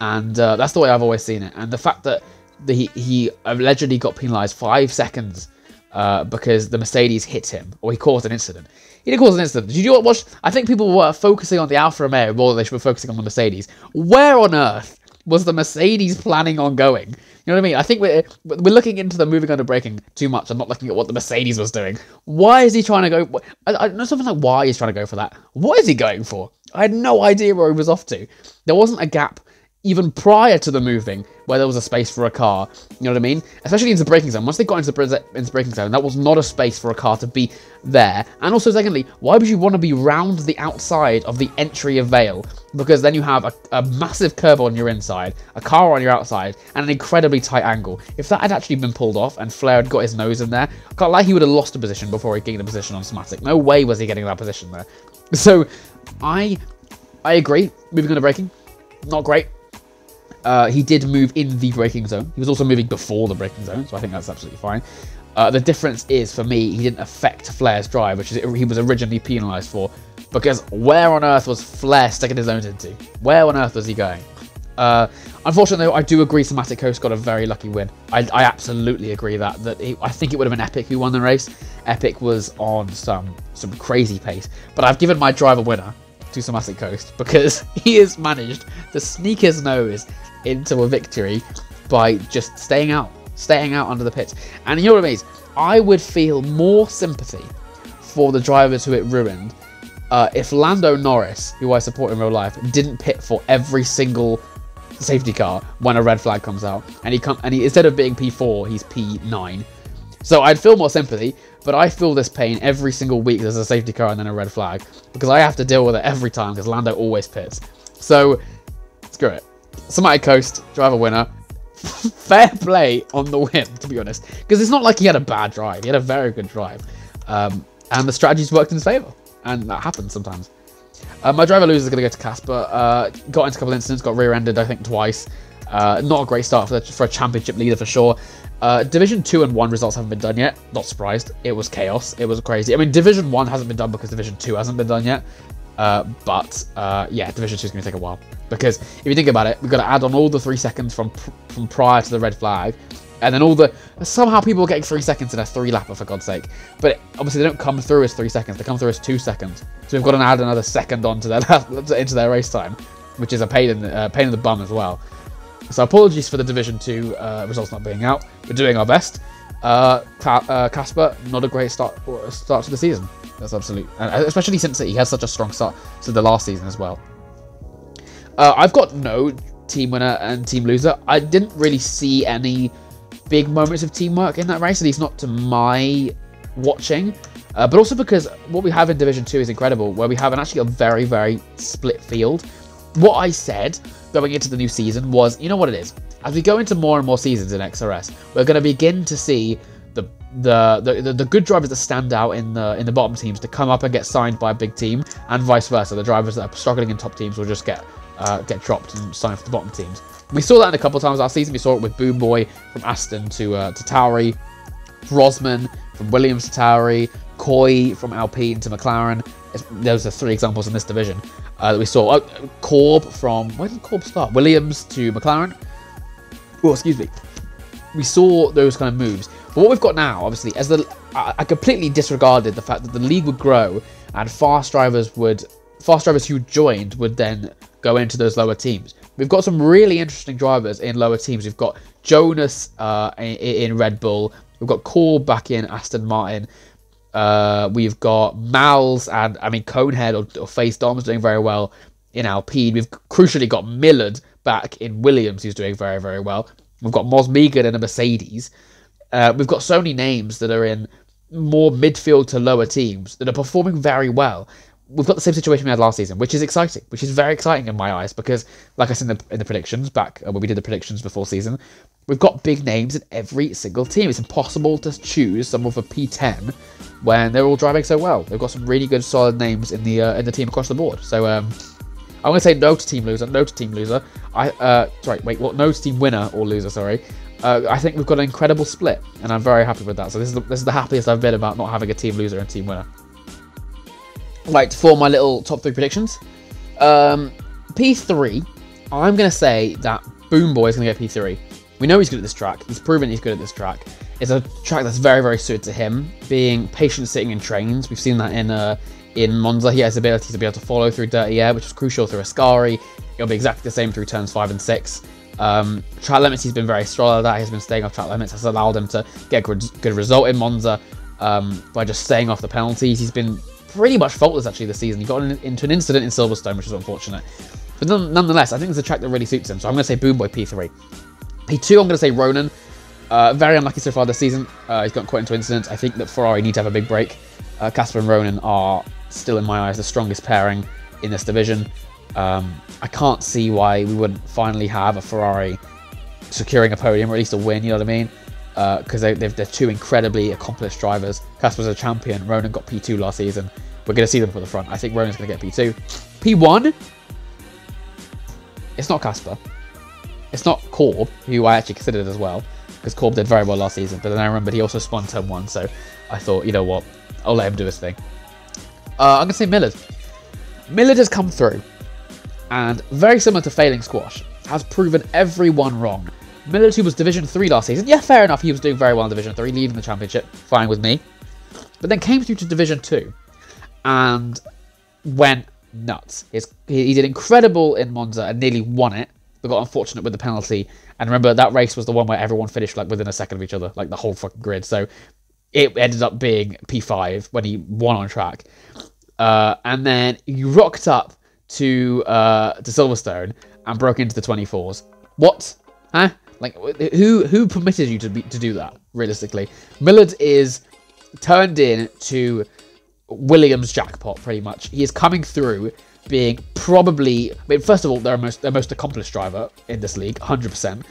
And uh, that's the way I've always seen it. And the fact that the, he, he allegedly got penalised five seconds uh, because the Mercedes hit him or he caused an incident. Didn't cause an incident. Did you watch? I think people were focusing on the Alfa Romeo more than they should be focusing on the Mercedes. Where on earth was the Mercedes planning on going? You know what I mean? I think we're we're looking into the moving under braking too much. I'm not looking at what the Mercedes was doing. Why is he trying to go? I, I know something like why he's trying to go for that. What is he going for? I had no idea where he was off to. There wasn't a gap even prior to the moving, where there was a space for a car. You know what I mean? Especially into the braking zone. Once they got into the, into braking zone, that was not a space for a car to be there. And also, secondly, why would you want to be round the outside of the entry of Vale? Because then you have a, a massive curb on your inside, a car on your outside, and an incredibly tight angle. If that had actually been pulled off and Flair had got his nose in there, I can't lie, he would have lost a position before he gained a position on Smatic. No way was he getting that position there. [LAUGHS] So, I I agree. Moving on to braking, not great. Uh, he did move in the braking zone. He was also moving before the braking zone, so I think that's absolutely fine. Uh, the difference is, for me, he didn't affect Flair's drive, which is he was originally penalised for. Because where on earth was Flair sticking his nose into? Where on earth was he going? Uh, unfortunately, I do agree Somatic Coast got a very lucky win. I, I absolutely agree that. that he, I think it would have been Epic who won the race. Epic was on some some crazy pace. But I've given my driver winner to Somatic Coast [LAUGHS] because he has managed to sneak his nose into a victory by just staying out, staying out under the pits. And you know what I mean? I would feel more sympathy for the drivers who it ruined uh, if Lando Norris, who I support in real life, didn't pit for every single safety car when a red flag comes out, and he come and he instead of being P4, he's P9. So I'd feel more sympathy, but I feel this pain every single week there's a safety car and then a red flag because I have to deal with it every time because Lando always pits. So screw it. Somatic Coast, driver winner. [LAUGHS] Fair play on the win, to be honest. Because it's not like he had a bad drive. He had a very good drive. Um, and the strategies worked in his favour. And that happens sometimes. Uh, my driver loser is going to go to Casper. Uh, got into a couple incidents, got rear-ended, I think, twice. Uh, not a great start for, the, for a championship leader for sure. Uh, Division 2 and 1 results haven't been done yet. Not surprised. It was chaos. It was crazy. I mean, Division 1 hasn't been done because Division 2 hasn't been done yet. Uh, but uh, yeah, Division 2 is going to take a while. Because if you think about it, we've got to add on all the three seconds from from prior to the red flag. And then all the... Somehow people are getting three seconds in a three lapper, for God's sake. But obviously they don't come through as three seconds. They come through as two seconds. So we've got to add another second onto their [LAUGHS] into their race time, which is a pain in the, uh, pain in the bum as well. So apologies for the Division 2 uh, results not being out. We're doing our best. Uh, uh, Casper, not a great start start to the season. That's absolute, and especially since he has such a strong start to the last season as well. Uh, I've got no team winner and team loser. I didn't really see any big moments of teamwork in that race, at least not to my watching. Uh, but also because what we have in Division 2 is incredible, where we have an actually a very, very split field. What I said going into the new season was, you know what it is? As we go into more and more seasons in XRS, we're going to begin to see the, the the, good drivers that stand out in the in the bottom teams to come up and get signed by a big team, and vice versa. The drivers that are struggling in top teams will just get uh, get dropped and signed for the bottom teams. We saw that in a couple of times last season. We saw it with Boom Boy from Aston to uh, to Tauri, Rosman from Williams to Tauri, Coy from Alpine to McLaren. Those are three examples in this division uh, that we saw. Oh, Corb from where did Corb start? Williams to McLaren. Oh, excuse me. We saw those kind of moves. But what we've got now, obviously, as the I completely disregarded the fact that the league would grow and fast drivers would fast drivers who joined would then go into those lower teams. We've got some really interesting drivers in lower teams. We've got Jonas uh, in, Red Bull. We've got Corb back in Aston Martin. Uh, we've got Mals and I mean Conehead or, or Face Dom's doing very well in Alpine. We've crucially got Millard back in Williams, who's doing very very well. We've got Mos Megan in a Mercedes. Uh, we've got so many names that are in more midfield to lower teams that are performing very well. We've got the same situation we had last season, which is exciting, which is very exciting in my eyes because, like I said in the, in the predictions back uh, when we did the predictions before season, we've got big names in every single team. It's impossible to choose someone for P10 when they're all driving so well. They've got some really good, solid names in the uh, in the team across the board. So um, I'm going to say no to team loser, no to team loser. I uh, sorry, wait, what? No to team winner or loser. Sorry uh, I think we've got an incredible split, and I'm very happy with that. So this is the, this is the happiest I've been about not having a team loser and team winner. Right, for my little top three predictions, um, P3, I'm going to say that Boom Boy is going to get P3. We know he's good at this track. He's proven he's good at this track. It's a track that's very, very suited to him. Being patient sitting in trains, we've seen that in uh, in Monza. He has the ability to be able to follow through dirty air, which is crucial through Ascari. It'll be exactly the same through turns five and six. Um, track limits, he's been very strong at that. He's been staying off track limits. Has allowed him to get a good, good result in Monza um, by just staying off the penalties. He's been pretty much faultless actually this season. He got into an incident in Silverstone, which is unfortunate. But nonetheless, I think it's a track that really suits him. So I'm going to say Boom Boy P3. P2, I'm going to say Ronan. Uh, very unlucky so far this season. Uh, he's got quite into incidents. I think that Ferrari need to have a big break. Uh, Casper and Ronan are still, in my eyes, the strongest pairing in this division. Um, I can't see why we wouldn't finally have a Ferrari securing a podium or at least a win, you know what I mean? Because uh, they, they're two incredibly accomplished drivers. Casper's a champion. Ronan got P2 last season. We're going to see them for the front. I think Ronan's going to get P2. P1, it's not Casper. It's not Corb, who I actually considered as well, because Corb did very well last season. But then I remembered he also spun turn one, so I thought, you know what, I'll let him do his thing. Uh, I'm going to say Millard. Millard has come through, and very similar to failing squash, has proven everyone wrong. Millard, who was Division 3 last season, yeah, fair enough, he was doing very well in Division 3, leading the championship, fine with me. But then came through to Division 2, and went nuts. His, he did incredible in Monza and nearly won it, but got unfortunate with the penalty. And remember, that race was the one where everyone finished like within a second of each other, like the whole fucking grid. So it ended up being P5 when he won on track. Uh, and then he rocked up to uh, to Silverstone and broke into the 24s. What? Huh? Like who who permitted you to be, to do that? Realistically, Millard is turned in to Williams jackpot pretty much. He is coming through being probably. I mean, first of all, they're most their most accomplished driver in this league, 100%.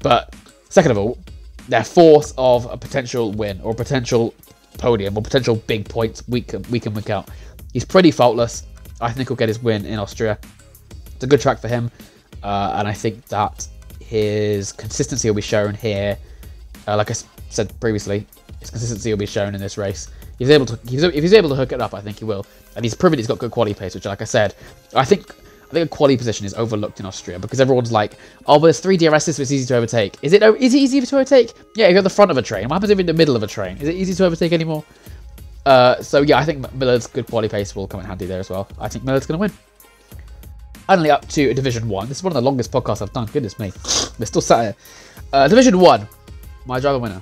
But second of all, they're fourth of a potential win or potential podium or potential big points week week in week out. He's pretty faultless. I think he'll get his win in Austria. It's a good track for him, uh, and I think that his consistency will be shown here. Uh, like I said previously, his consistency will be shown in this race he's able to he's, if he's able to hook it up, I think he will. And he's proven he's got good quality pace, which, like I said, I think I think a quality position is overlooked in Austria because everyone's like, oh, but there's three DRSs, so it's easy to overtake. Is it is it easy to overtake? Yeah, you're at the front of a train. What happens if you're in the middle of a train? Is it easy to overtake anymore? Uh, so yeah, I think Millard's good quality pace will come in handy there as well. I think Millard's going to win. Finally up to Division 1. This is one of the longest podcasts I've done. Goodness me. We're still sat here. Uh, Division 1. My driver winner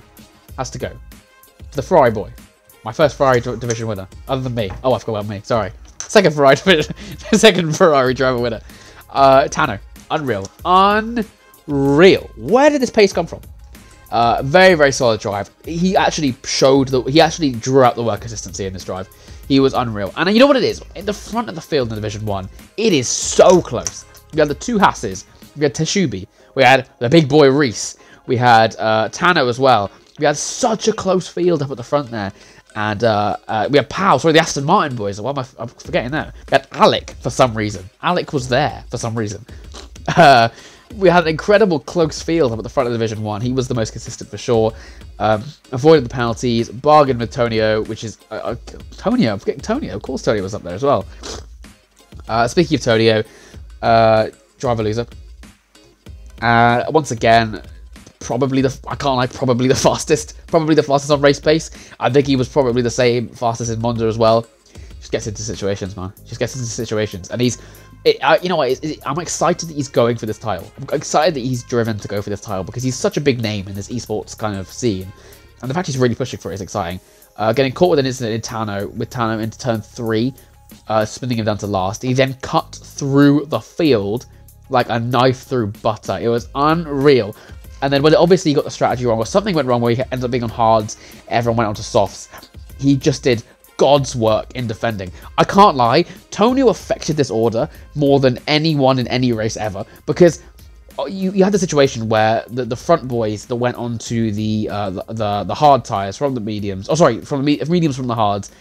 has to go to the Ferrari boy. My first Ferrari division winner, other than me. Oh, I forgot about me. Sorry. Second Ferrari [LAUGHS] second Ferrari driver winner. Uh, Tano. Unreal. Unreal. Where did this pace come from? Uh, very, very solid drive. He actually showed that he actually drew out the work consistency in this drive. He was unreal. And you know what it is? In the front of the field in Division 1, it is so close. We had the two Hasses. We had Teshubi. We had the big boy Reese. We had uh, Tano as well. We had such a close field up at the front there. And uh, uh, we had Powell, sorry, the Aston Martin boys. Why am I I'm forgetting that? We had Alec for some reason. Alec was there for some reason. [LAUGHS] We had an incredible close field up at the front of Division 1. He was the most consistent for sure. Um, avoided the penalties, bargained with Tonio, which is... Uh, uh, Tonio, I'm forgetting Tonio. Of course Tonio was up there as well. Uh, speaking of Tonio, uh, driver loser. Uh, once again, probably the I can't lie, probably the [LAUGHS] fastest, probably the fastest on race pace. I think he was probably the same fastest in Monza as well. Just gets into situations, man. Just gets into situations, and he's, it, uh, you know what? It, it, I'm excited that he's going for this title. I'm excited that he's driven to go for this title because he's such a big name in this esports kind of scene, and the fact he's really pushing for it is exciting. Uh, getting caught with an incident in Tano, with Tano into turn three, uh, spinning him down to last. He then cut through the field like a knife through butter. It was unreal. And then when obviously he got the strategy wrong, or something went wrong where he ended up being on hards, everyone went on to softs. He just did God's work in defending. I can't lie, Tonio affected this order more than anyone in any race ever because uh, you, you had the situation where the, the front boys that went onto the, uh, the, the the hard tires from the mediums. Oh, sorry, from the mediums from the hards.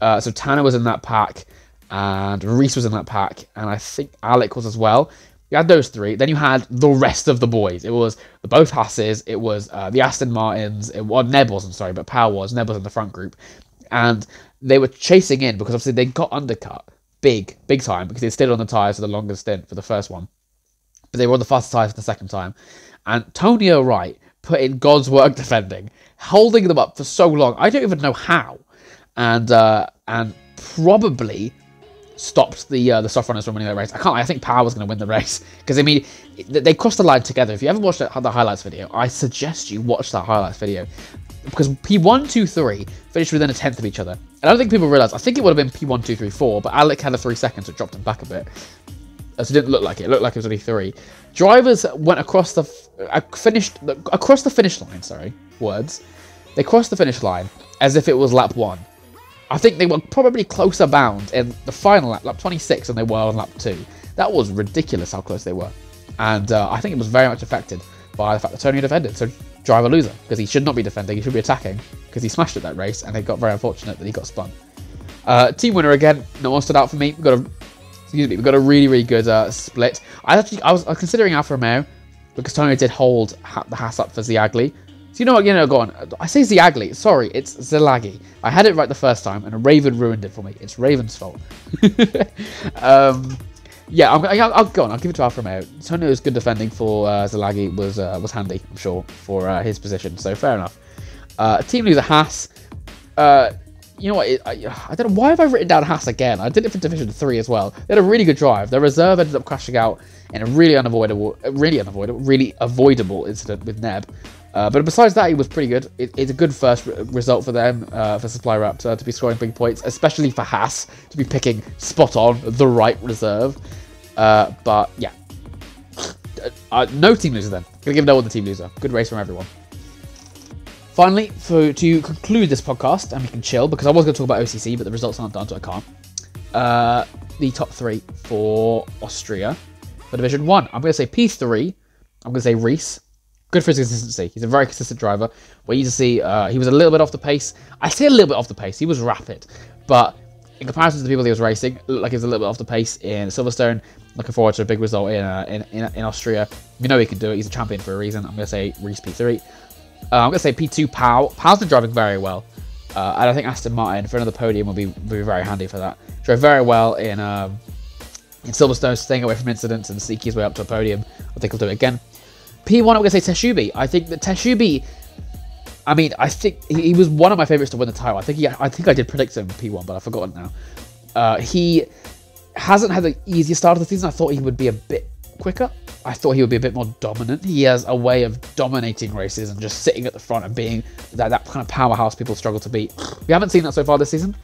Uh, so Tanner was in that pack, and Reese was in that pack, and I think Alec was as well. You had those three. Then you had the rest of the boys. It was the both Hasses. It was uh, the Aston Martins. It was Neb wasn't sorry, but Power was. Neb was in the front group, and they were chasing in because obviously they got undercut big, big time because they stayed on the tires for the longest stint for the first one. but they were on the fastest tires for the second time. And Tonio Wright put in God's work [LAUGHS] defending, holding them up for so long. I don't even know how, and uh, and probably stopped the uh, the soft runners from winning that race. I can't. I think Power was going to win the [LAUGHS] race because I mean they crossed the line together. If you haven't watched the, highlights video, I suggest you watch that highlights video because P1, 2, 3 finished within a tenth of each other. And I don't think people realise. I think it would have been P1, 2, 3, 4, but Alec had a three seconds, so it dropped him back a bit. So it didn't look like it. It looked like it was only three. Drivers went across the uh, finished across the finish line. Sorry, words. They crossed the finish line as if it was lap one. I think they were probably closer bound in the final lap, lap 26, than they were on lap two. That was ridiculous how close they were, and uh, I think it was very much affected by the fact that Tony defended. So driver loser because he should not be defending. He should be attacking because he smashed at that race, and it got very unfortunate that he got spun. Uh, team winner again. No one stood out for me. We've got a excuse me. We've got a really really good uh, split. I actually I was, was considering Alfa Romeo because Tony did hold the Haas up for Ziagli. So you know what? You know, go on. I say Ziagli. Sorry, it's Zilagi. I had it right the first time, and a Raven ruined it for me. It's Raven's fault. [LAUGHS] um, yeah, I'll, I'll, I'll, go on. I'll give it to Alfa Romeo. Tonio's good defending for uh, Zilagi was uh, was handy, I'm sure, for uh, his position. So fair enough. Uh, team loser Haas. Uh, you know what? It, I, I, don't know why have I written down Haas again. I did it for Division Three as well. They had a really good drive. Their reserve ended up crashing out in a really unavoidable, really unavoidable, really avoidable incident with Neb. Uh, but besides that, he was pretty good. It, it's a good first re- result for them, uh, for Supply Raptor to be scoring big points, especially for Haas to be picking spot on the right reserve. Uh, but yeah, uh, no team loser then. Gonna give no one the team loser. Good race from everyone. Finally, for to conclude this podcast, and we can chill because I was going to talk about OCC, but the results aren't done, so I can't. Uh, the top three for Austria for Division One. I'm going to say P3. I'm going to say Reese. Good for his consistency. He's a very consistent driver. We need to see uh, he was a little bit off the pace. I say a little bit off the pace. He was rapid, but in comparison to the people he was racing, like he was a little bit off the pace in Silverstone. Looking forward to a big result in uh, in, in, in Austria. You know he can do it. He's a champion for a reason. I'm going to say Reese P3. Uh, I'm going to say P2 Pow. Pow's been driving very well. Uh, and I think Aston Martin for another podium will be, will be very handy for that. Drove very well in um, in Silverstone, staying away from incidents and sneaking his way up to a podium. I think he'll do it again. P1, I'm going to say Teshubi. I think that Teshubi, I mean, I think he, he, was one of my favorites to win the title. I think he, I think I did predict him P1, but I've forgotten now. Uh, he hasn't had the easiest start of the season. I thought he would be a bit quicker. I thought he would be a bit more dominant. He has a way of dominating races and just sitting at the front and being that, that kind of powerhouse people struggle to beat. We haven't seen that so far this season.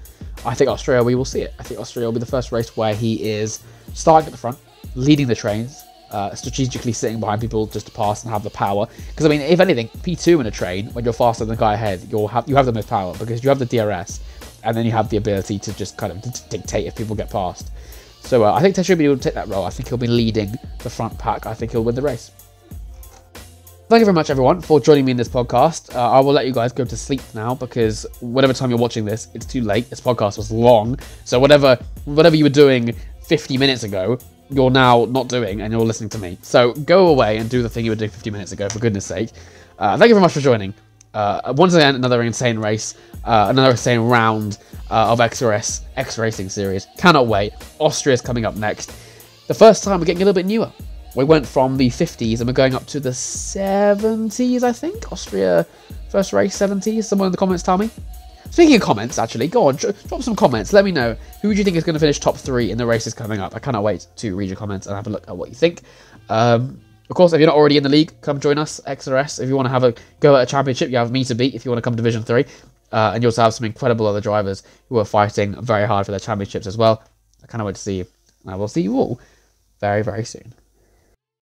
I think Australia, we will see it. I think Australia will be the first race where he is starting at the front, leading the trains, uh, strategically sitting behind people just to pass and have the power. Because I mean, if anything, P2 in a train, when you're faster than the guy ahead, you'll have you have the most power because you have the DRS, and then you have the ability to just kind of dictate if people get past. So uh, I think Teshubi will take that role. I think he'll be leading the front pack. I think he'll win the race. Thank you very much, everyone, for joining me in this podcast. Uh, I will let you guys go to sleep now because whatever time you're watching this, it's too late. This podcast was long, so whatever whatever you were doing 50 minutes ago, you're now not doing, and you're listening to me. So go away and do the thing you were doing 50 minutes ago, for goodness sake. Uh, thank you very much for joining. Uh, once again, another insane race, uh, another same round uh, of XRS X Racing Series. Cannot wait. Austria's coming up next. The first time we're getting a little bit newer. We went from the 50s and we're going up to the 70s, I think. Austria first race 70s. Someone in the comments tell me. Speaking of comments, actually, go on, drop some comments. Let me know who do you think is going to finish top three in the races coming up. I cannot wait to read your comments and have a look at what you think. Um, of course, if you're not already in the league, come join us, XRS. If you want to have a go at a championship, you have me to beat. If you want to come to Division 3, uh, and you also have some incredible other drivers who are fighting very hard for their championships as well. I cannot wait to see you. And I will see you all very, very soon.